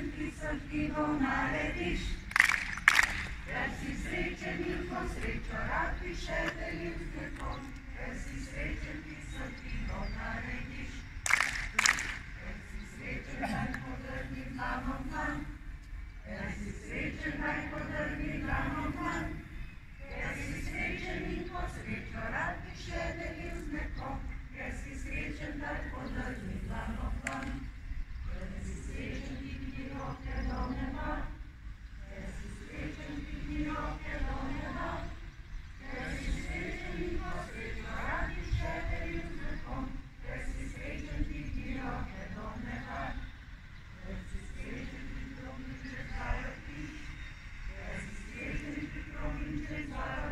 srečen, ki srdivo narediš. Ker si srečen in ko srečo rad bi še delil z nekom, ker si srečen, ki srdivo narediš. Ker si srečen, da podrni glavom Thank you.